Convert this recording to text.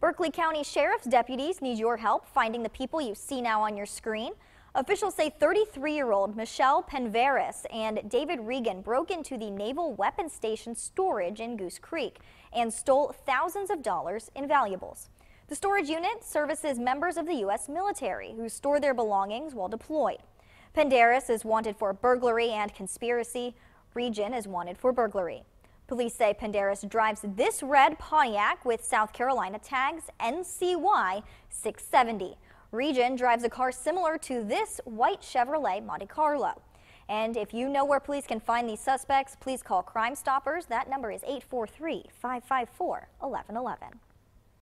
Berkeley County Sheriff's deputies need your help finding the people you see now on your screen. Officials say 33-year-old Michelle Penveris and David Regan broke into the Naval Weapons Station storage in Goose Creek and stole thousands of dollars in valuables. The storage unit services members of the U.S. military who store their belongings while deployed. Penderis is wanted for burglary and conspiracy. Regan is wanted for burglary. Police say Penderis drives this red Pontiac with South Carolina tags NCY 670. Regan drives a car similar to this white Chevrolet Monte Carlo. And if you know where police can find these suspects, please call Crime Stoppers. That number is 843 554 1111.